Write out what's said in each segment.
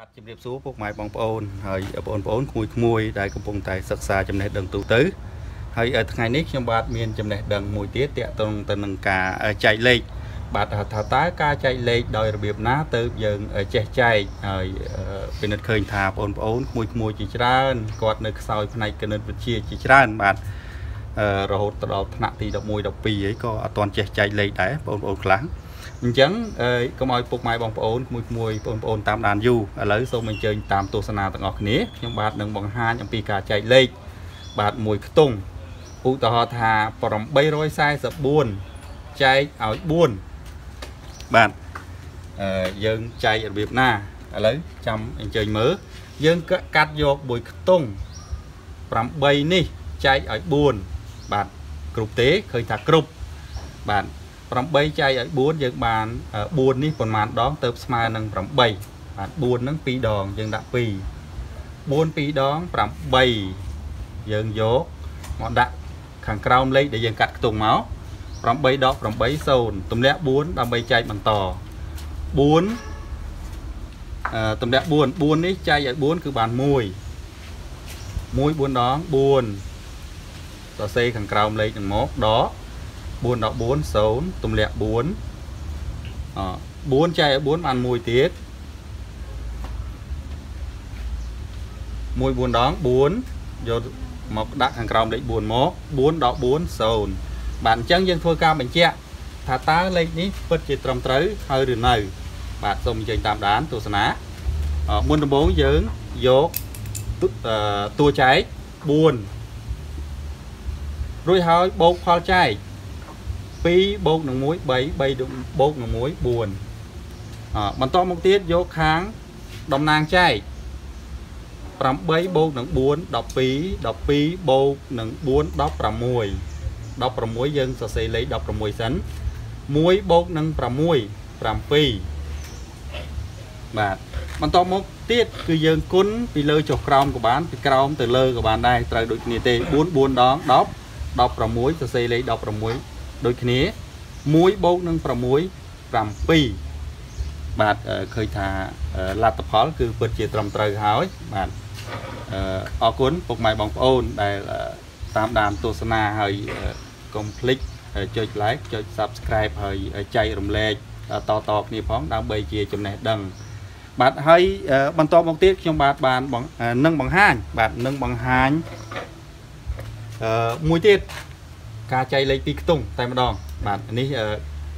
បាទជំរាបសួរពុកម៉ែបងប្អូនហើយបងប្អូនក្មួយក្មួយដែលកំពុងតែសិក្សាចំណេះដឹងទូទៅហើយថ្ងៃនេះខ្ញុំបាទមានចំណេះដឹងមួយទៀតតាក់ទងទៅនឹងការចែកលេខបាទថាតើការចែកលេខដោយរបៀបណាទៅយើងចេះចែកហើយពិនិត្យឃើញថាបងប្អូនក្មួយក្មួយជាច្រើនគាត់នៅខ្សោយផ្នែកគណិតវិទ្យាជាច្រើនបាទរហូតដល់ថ្នាក់ទី11 12អីក៏អត់ទាន់ចេះចែកលេខដែរបងប្អូនខ្លះ អញ្ចឹងកុំឲ្យពុកម៉ែបងប្អូនមួយមួយបងប្អូនតាមដានយូរឥឡូវសូមអញ្ជើញតាមទស្សនាទាំងអស់គ្នាខ្ញុំបាទនឹងបង្ហាញអំពីការចែកលេខបាទមួយខ្ទង់ឧទាហរណ៍ថា844ចែកឲ្យ4បាទអឺយើងចែករបៀបណាឥឡូវចាំអញ្ជើញមើលយើងកាត់យកមួយខ្ទង់8នេះចែកឲ្យ4បាទគ្រប់ទេឃើញថាគ្រប់បាទ 8ចែកឲ្យ4យើងបាន4នេះប្រមាណដងទៅស្មើនឹង8បាទ4ហ្នឹង2ដងយើងដាក់2 4 2ដង8យើងយកមកដាក់ខាងក្រោមលេខដែលយើងកាត់ខ្ទង់មក8ដក8 0ទម្លាក់4ដើម្បីចែកបន្ត4អឺទម្លាក់4 4នេះចែកឲ្យ4គឺបាន1 1 4ដង4សរសេរខាងក្រោមលេខនឹងមកដក 4ដល់4 0ទម្លាក់4អ4ចែកឲ្យ4បាន1ទៀត1 4ដង4យកមកដាក់ខាងក្រោមលេខ4មក4ដល់4 0បាទអញ្ចឹងយើងធ្វើការបញ្ជាក់ថាតើលេខនេះពិតជាត្រឹមត្រូវហើយឬនៅ បាទសូមអញ្ជើញតាមដានទស្សនាមុនដំបូងយើងយកតួចែក4រួចហើយបូកផលចែក 2បូកនឹង1 3 3បូកនឹង1 4អបន្តមកទៀតយកខាងតំណាងចែក8បូកនឹង4 12 12បូកនឹង4 16 16យើងសរសេរលេខ16សិន1បូកនឹង6 7បាទបន្តមកទៀតគឺយើងគុណពីលើចុះក្រោមក៏បានពីក្រោមទៅលើក៏បានដែរត្រូវដូចគ្នាទេ4 4ដង10 16សរសេរលេខ16 ដូចគ្នា1បូកនឹង6 7បាទឃើញថាលទ្ធផល គឺពិតជាត្រឹមត្រូវហើយបាទអរគុណពុកម៉ែបងប្អូនដែលតាមដានទស្សនាហើយកុំភ្លេចចុច like ចុច subscribe ហើយចែករំលែកតតគ្នាផងដើម្បីជាចំណេះដឹងបាទហើយបន្តមកទៀតខ្ញុំបាទបាននឹងបង្ហាញបាទនឹងបង្ហាញអឺមួយទៀត ការចែកលេខពីខ្ទង់តែម្ដង បាទនេះ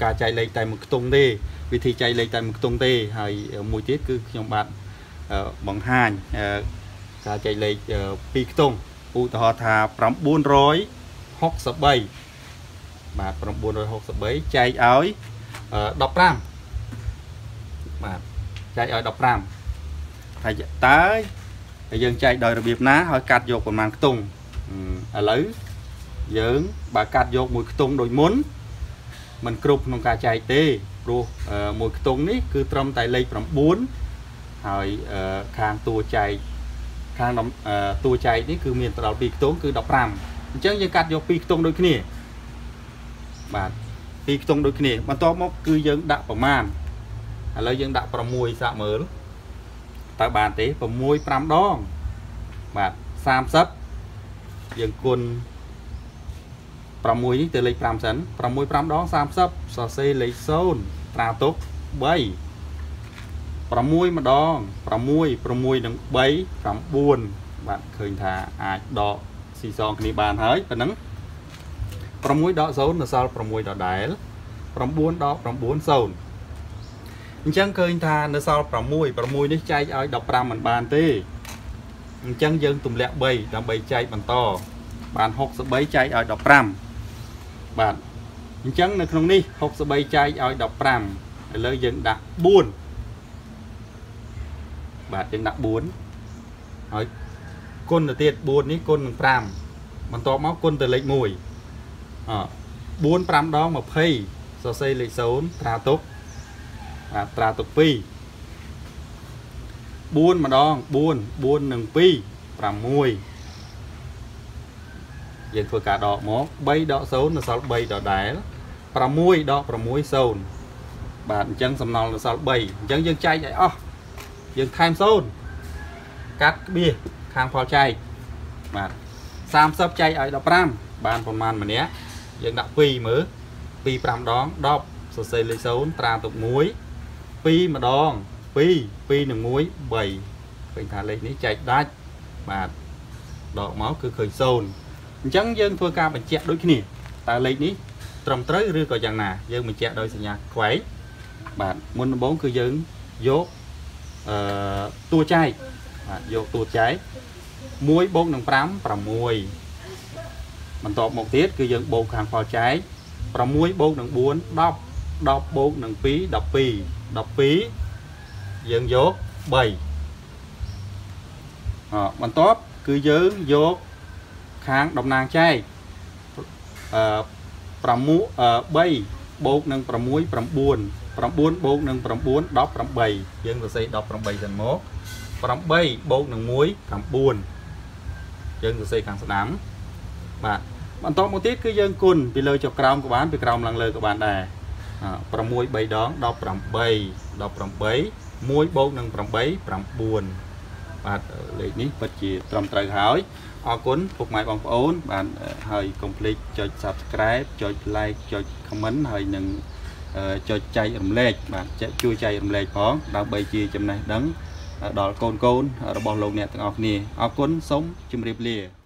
ការចែកលេខតែមួយខ្ទង់ទេវិធីចែកលេខតែមួយខ្ទង់ទេហើយមួយទៀតគឺខ្ញុំបាទបង្ហាញការចែកលេខពីខ្ទង់ឧទាហរណ៍ថា963បាទ963ចែកឲ្យ15បាទចែកឲ្យ15ហើយតើយើងចែកដោយរបៀបណាហើយកាត់យកប្រមាណខ្ទង់ឥឡូវ យើងបើកាត់យកមួយខ្ទង់ដូចមុនมันគ្រប់ក្នុងការចែកទេព្រោះមួយខ្ទង់នេះគឺត្រឹមតែលេខ9ហើយខាងតួចែកខាងតួចែកនេះគឺមានទៅដល់2ខ្ទង់គឺ15អញ្ចឹងយើងកាត់យក2ខ្ទង់ដូចគ្នាបាទ2ខ្ទង់ដូចគ្នាបន្ទាប់មកគឺយើងដាក់ប្រមាណឥឡូវយើងដាក់6សាកមើលតើបានទេ6 5ដងបាទ30យើងគុណ 6នេះទៅលេខ5សិន6 5ដង30សរសេរលេខ0ត្រាទុក3 6ម្ដង6 6នឹង3 9បាទឃើញថាអាចដកស៊ីសងគ្នាបានហើយប៉ណ្ណឹង6ដក0នៅសល់6ដដែល9ដក9 0អញ្ចឹងឃើញថានៅសល់6 6នេះចែកឲ្យ15មិនបានទេអញ្ចឹងយើងទម្លាក់3ដើម្បីចែកបន្តបាន63ចែកឲ្យ15 បាទអញ្ចឹងនៅក្នុងនេះ63ចែកឲ្យ15ឥឡូវយើងដាក់4បាទយើងដាក់4ហើយគុណទៅទៀត4នេះគុណនឹង5បន្ទាប់មកគុណទៅលេខ1អ4 5ដង20សរសេរលេខ0ត្រាទុកបាទត្រាទុក2 4ម្ដង4 4នឹង2 6 យើងធ្វើការដកមក3ដក0នៅសល់3ដដែល6ដក6 0បាទអញ្ចឹងសំណល់នៅសល់3អញ្ចឹងយើងចែកឲ្យអស់យើងថែម0កាត់ក្បៀសខាងផលចែកបាទ30ចែកឲ្យ15បានប្រមាណម្នាក់យើងដាក់2មើល2 5ដង10សរសេរលេខ0ត្រាទុក1 2ម្ដង2 2នឹង1 3ឃើញថាលេខនេះចែកដាច់បាទដកមកគឺឃើញ0 អញ្ចឹងយើងធ្វើការបញ្ជាក់ដូចគ្នាតើលេខនេះត្រឹមត្រូវឬក៏យ៉ាងណា យើងបញ្ជាក់ដោយសញ្ញាខ្វែងបាទមុនដំបូងគឺយើងយកអឺតួចែកបាទយកតួចែក1បូកនឹង5 6បន្ទាប់មកទៀតគឺយើងបូកខាងផលចែក6បូកនឹង4 10 10បូកនឹង2 12 12យើងយក3អបន្ទាប់គឺយើងយក ខាងតំណាងចែកអឺ6 3បូកនឹង6 9 9បូកនឹង9 18យើងសរសេរ18សិនមក8បូកនឹង1 9យើងសរសេរខាងស្ដាំបាទបន្តមកទៀតគឺយើងគុណពីលើចុះក្រោមក៏បានពីក្រោមឡើងលើក៏បានដែរ6 3ដង18 18 1បូកនឹង8 9បាទលេខនេះពិតជាត្រឹមត្រូវហើយ អរគុណពុកម៉ែបងប្អូន បាទហើយកុំភ្លេចចុច Subscribe ចុច Like ចុច Comment ហើយនឹងចុចចែករំលែកបាទជួយចែករំលែកផងដើម្បីជាចំណេះដឹងដល់កូនកូនរបស់លោកអ្នកទាំងអស់គ្នាអរគុណសូមជម្រាបលា